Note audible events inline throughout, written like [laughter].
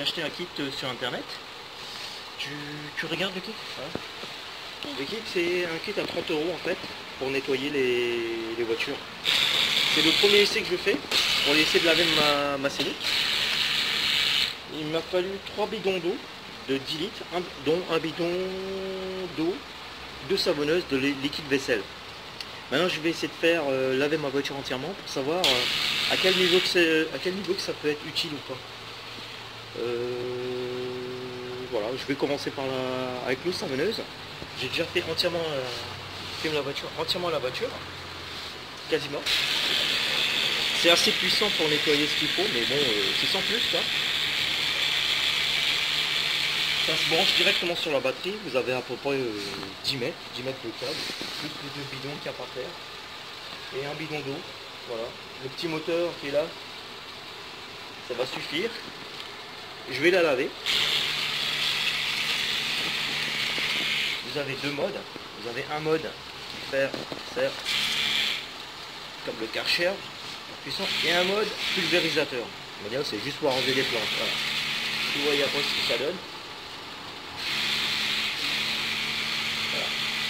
j'ai acheté un kit euh, sur internet. Tu, tu regardes le kit? Le kit c'est un kit à 30 euros en fait pour nettoyer les, les voitures. C'est le premier essai que je fais pour essayer de laver ma, ma scénic. Il m'a fallu 3 bidons d'eau de 10 litres, un- dont un bidon d'eau, deux savonneuses de li- liquide vaisselle. Maintenant je vais essayer de faire euh, laver ma voiture entièrement pour savoir euh, à, quel niveau que c'est- à quel niveau que ça peut être utile ou pas. Euh, voilà, je vais commencer par la, avec l'eau savonneuse. J'ai déjà fait entièrement fait la voiture, entièrement la voiture, quasiment. C'est assez puissant pour nettoyer ce qu'il faut, mais bon, euh, c'est sans plus quoi. Ça se branche directement sur la batterie, vous avez à peu près euh, 10 mètres, 10 mètres de câble, plus les deux bidons qu'il y a par terre, et un bidon d'eau, voilà. Le petit moteur qui est là, ça va suffire. Je vais la laver. Vous avez deux modes. Vous avez un mode fait sert comme le Karcher, puissant, et un mode pulvérisateur. C'est juste pour arranger les. Voilà. Vous voyez après ce que ça donne.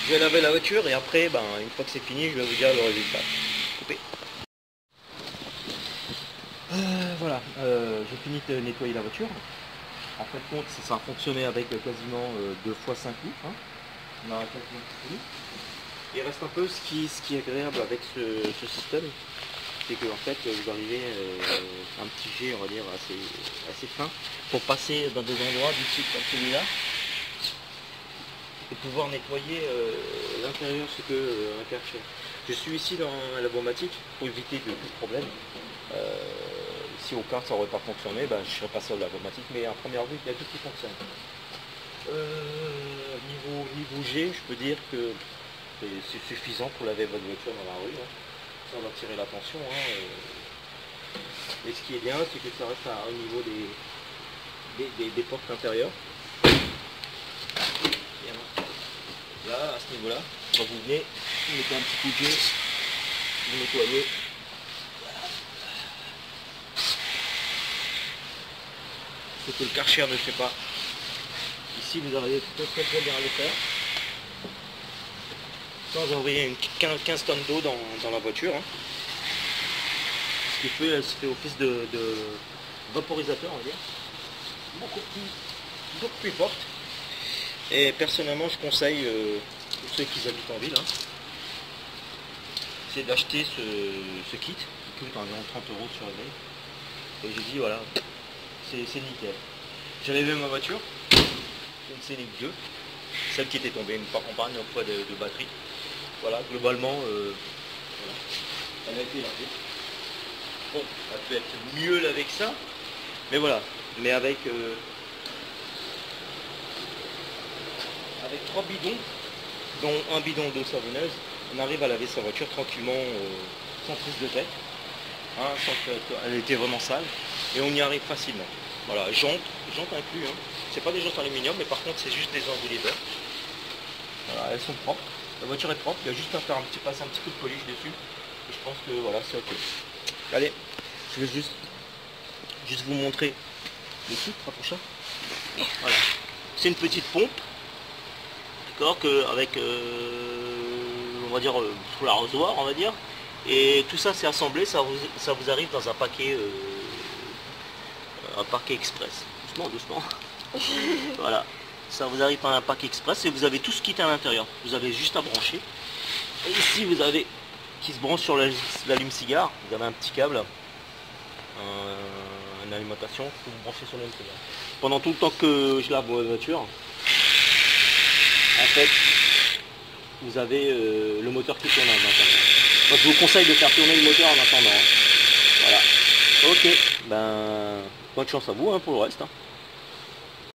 Je vais laver la voiture et après, ben, une fois que c'est fini, je vais vous dire le résultat. Euh, voilà, euh, j'ai fini de nettoyer la voiture. En fin de compte, ça, a fonctionné avec euh, quasiment 2 fois 5 litres. hein. Il reste un peu ce qui, ce qui est agréable avec ce, système, c'est que en fait vous arrivez euh, un petit jet, on va dire, assez, assez fin, pour passer dans des endroits du site comme celui-là, et pouvoir nettoyer euh, l'intérieur ce que euh, un. Je suis ici dans la bombatique pour éviter de tout problème. Euh, si au cas ça n'aurait pas fonctionné, ben, je serais passé à la bombatique, mais à première vue, il y a tout qui fonctionne. Euh, niveau, niveau G, je peux dire que c'est suffisant pour laver votre voiture dans la rue, hein, sans attirer l'attention. hein, euh. Et ce qui est bien, c'est que ça reste à- au niveau des, des, des- portes intérieures. Là, à ce niveau-là, quand vous venez, vous mettez un petit coup de jet, vous nettoyez. Que le Karcher ne fait pas. Ici, vous arrivez tout à fait bien à le faire. Sans envoyer une 15, 15 tonnes d'eau dans, dans la voiture. hein. Ce qui fait, elle se fait office de, vaporisateur, on va dire. Beaucoup plus, beaucoup plus forte. Et personnellement, je conseille, euh, pour ceux qui habitent en ville, hein, c'est d'acheter ce, ce kit qui coûte environ 30 euros sur eBay. Et j'ai dit, voilà, c'est nickel. J'ai lavé ma voiture, une Scénic 2, celle qui était tombée une fois en fois de, batterie. Voilà, globalement, euh, elle a été lavée. Bon, elle peut être mieux lavée que ça, mais voilà, mais avec, euh, avec trois bidons, dont un bidon d'eau savonneuse, on arrive à laver sa voiture tranquillement, euh, sans prise de tête, hein, sans qu'elle était vraiment sale, et on y arrive facilement. Voilà, jante, jante inclus, hein. c'est pas des jantes aluminium, mais par contre c'est juste des enroulés Voilà, elles sont propres, la voiture est propre, il y a juste à faire un petit, passer un petit coup de polish dessus, et je pense que voilà, c'est ok. Allez, je vais juste, juste vous montrer le truc, rapproche Voilà, c'est une petite pompe, d'accord, avec, euh, on va dire, euh, sous l'arrosoir, on va dire, et tout ça c'est assemblé, ça vous, ça vous arrive dans un paquet, euh, un express. Doucement, doucement. [laughs] voilà, ça vous arrive dans un paquet express et vous avez tout ce qui est à l'intérieur. Vous avez juste à brancher. Ici vous avez qui se branche sur la- l'allume-cigare. Vous avez un petit câble, un- une alimentation que vous branchez sur l'allume-cigare. Pendant tout le temps que je lave votre voiture, en fait, vous avez euh, le moteur qui tourne en attendant. Moi, je vous conseille de faire tourner le moteur en attendant. hein. Voilà. Ok. Ben, bonne chance à vous hein, pour le reste. hein.